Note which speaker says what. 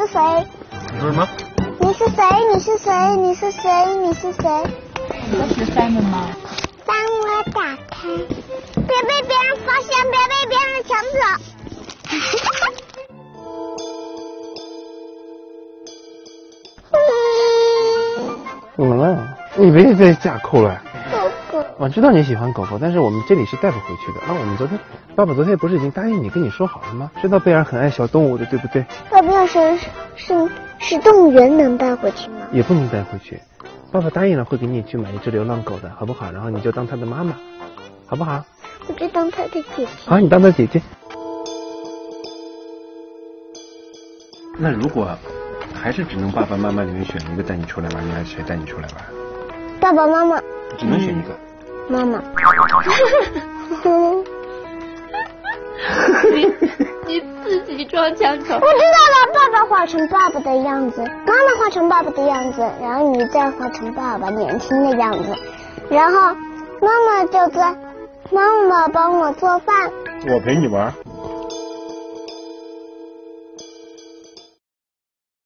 Speaker 1: 你说什么？
Speaker 2: 你是谁？你是谁？你是谁？你是谁？
Speaker 3: 这是 Simon 吗？
Speaker 2: 帮我打开，别被别人发现，别被别人抢走。
Speaker 1: 怎么了？你别再架扣了。我知道你喜欢狗狗，但是我们这里是带不回去的。啊，我们昨天，爸爸昨天不是已经答应你跟你说好了吗？知道贝尔很爱小动物的，对不对？
Speaker 2: 爸爸要是是是动物园能带回去吗？
Speaker 1: 也不能带回去。爸爸答应了会给你去买一只流浪狗的，好不好？然后你就当它的妈妈，好不好？
Speaker 2: 我就当他的姐姐。
Speaker 1: 好，你当它姐姐。那如果还是只能爸爸妈妈里面选一个带你出来玩，你爱谁带你出来玩？
Speaker 2: 爸爸妈妈，
Speaker 1: 只能选一个。
Speaker 2: 妈妈。
Speaker 3: 你你自己装墙头
Speaker 2: 我。知道了，爸爸画成爸爸的样子，妈妈画成爸爸的样子，然后你再画成爸爸年轻的样子，然后妈妈就在，妈妈帮我做饭，
Speaker 1: 我陪你玩。